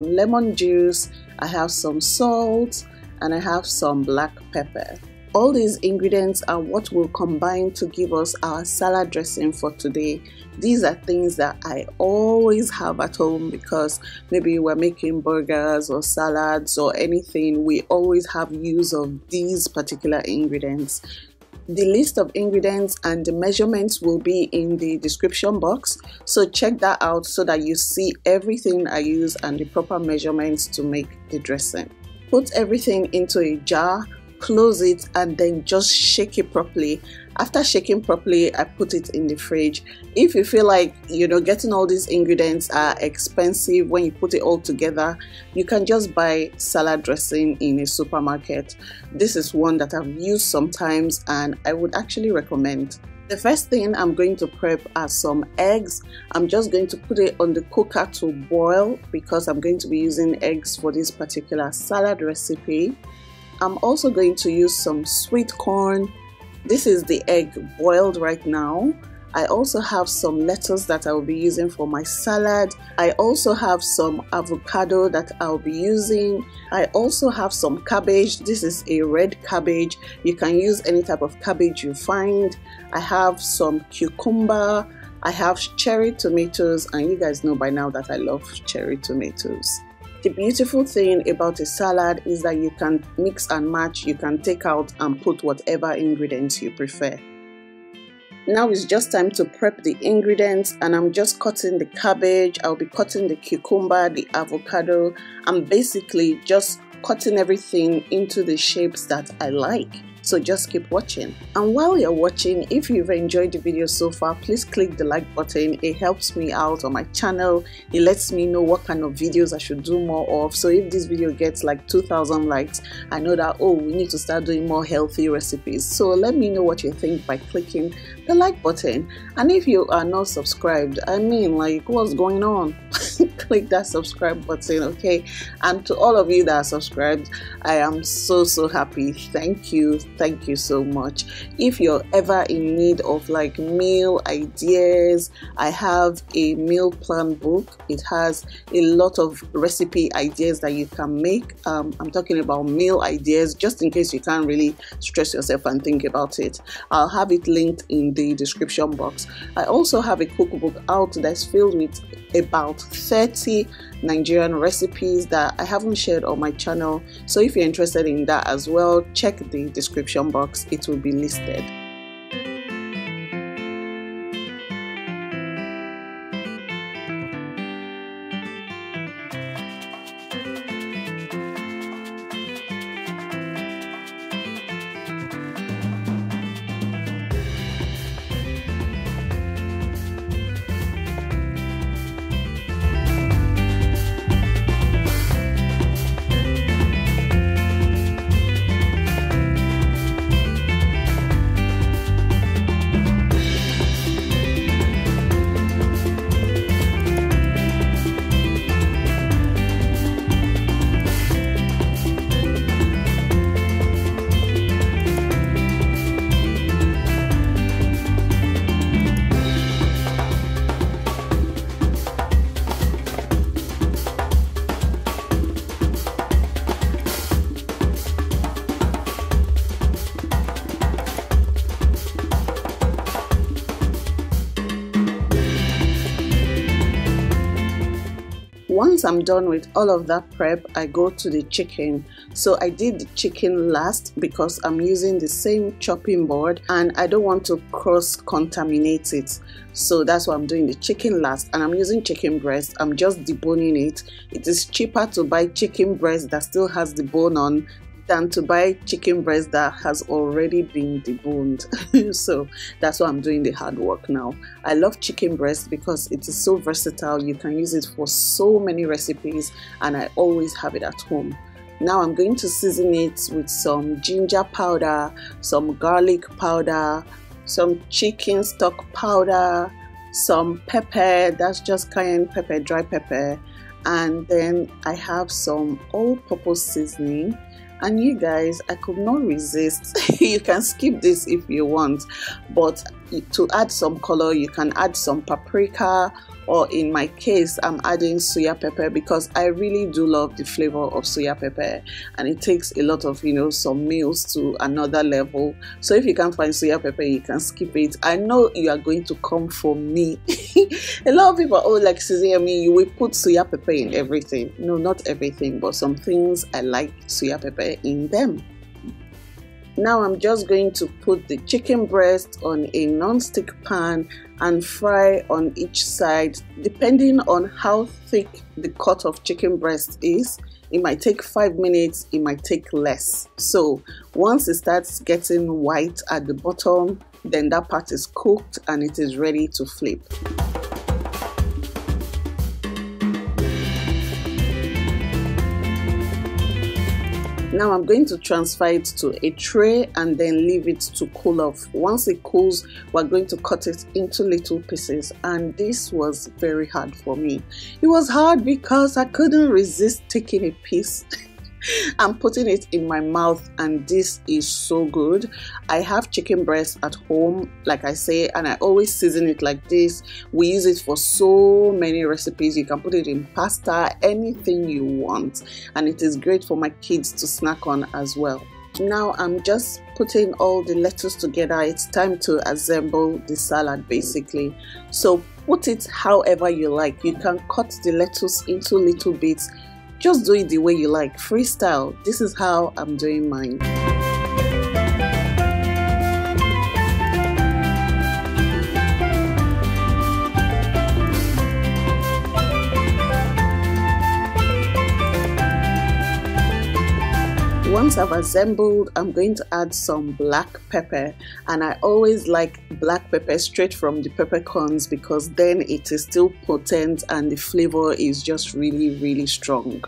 lemon juice, I have some salt, and I have some black pepper. All these ingredients are what will combine to give us our salad dressing for today. These are things that I always have at home because maybe we're making burgers or salads or anything, we always have use of these particular ingredients. The list of ingredients and the measurements will be in the description box. So check that out so that you see everything I use and the proper measurements to make the dressing. Put everything into a jar close it and then just shake it properly after shaking properly i put it in the fridge if you feel like you know getting all these ingredients are expensive when you put it all together you can just buy salad dressing in a supermarket this is one that i've used sometimes and i would actually recommend the first thing I'm going to prep are some eggs. I'm just going to put it on the cooker to boil because I'm going to be using eggs for this particular salad recipe. I'm also going to use some sweet corn. This is the egg boiled right now. I also have some lettuce that I will be using for my salad. I also have some avocado that I'll be using. I also have some cabbage. This is a red cabbage. You can use any type of cabbage you find. I have some cucumber. I have cherry tomatoes and you guys know by now that I love cherry tomatoes. The beautiful thing about a salad is that you can mix and match, you can take out and put whatever ingredients you prefer. Now it's just time to prep the ingredients and I'm just cutting the cabbage, I'll be cutting the cucumber, the avocado. I'm basically just cutting everything into the shapes that I like so just keep watching. And while you're watching if you've enjoyed the video so far please click the like button. It helps me out on my channel. It lets me know what kind of videos I should do more of. So if this video gets like 2000 likes I know that oh we need to start doing more healthy recipes. So let me know what you think by clicking the like button. And if you are not subscribed I mean like what's going on? Click that subscribe button okay? And to all of you that are subscribed I am so so happy. Thank you. Thank you so much. If you're ever in need of like meal ideas i have a meal plan book. It has a lot of recipe ideas that you can make. Um, i'm talking about meal ideas just in case you can't really stress yourself and think about it. I'll have it linked in the description box i also have a cookbook out that's filled with about 30 Nigerian recipes that I haven't shared on my channel. So if you're interested in that as well, check the description box, it will be listed. Once I'm done with all of that prep, I go to the chicken. So I did the chicken last because I'm using the same chopping board and I don't want to cross contaminate it. So that's why I'm doing the chicken last and I'm using chicken breast. I'm just deboning it. It is cheaper to buy chicken breast that still has the bone on than to buy chicken breast that has already been deboned. so that's why I'm doing the hard work now. I love chicken breast because it is so versatile. You can use it for so many recipes and I always have it at home. Now I'm going to season it with some ginger powder, some garlic powder, some chicken stock powder, some pepper, that's just cayenne pepper, dry pepper, and then I have some all-purpose seasoning and you guys i could not resist. You can skip this if you want but to add some color you can add some paprika or in my case I'm adding suya pepper because I really do love the flavor of suya pepper and it takes a lot of you know some meals to another level. So if you can't find suya pepper you can skip it. I know you are going to come for me. A lot of people oh like Susie I mean you will put suya pepper in everything. No not everything but some things I like suya pepper in them now I'm just going to put the chicken breast on a non-stick pan and fry on each side depending on how thick the cut of chicken breast is. It might take five minutes it might take less. So once it starts getting white at the bottom then that part is cooked and it is ready to flip Now I'm going to transfer it to a tray and then leave it to cool off. Once it cools, we're going to cut it into little pieces and this was very hard for me. It was hard because I couldn't resist taking a piece I'm putting it in my mouth and this is so good. I have chicken breast at home, like I say, and I always season it like this. We use it for so many recipes. You can put it in pasta, anything you want, and it is great for my kids to snack on as well. Now I'm just putting all the lettuce together. It's time to assemble the salad basically. So put it however you like. You can cut the lettuce into little bits just do it the way you like, freestyle. This is how I'm doing mine. Once I've assembled, I'm going to add some black pepper and I always like black pepper straight from the peppercorns because then it is still potent and the flavor is just really really strong.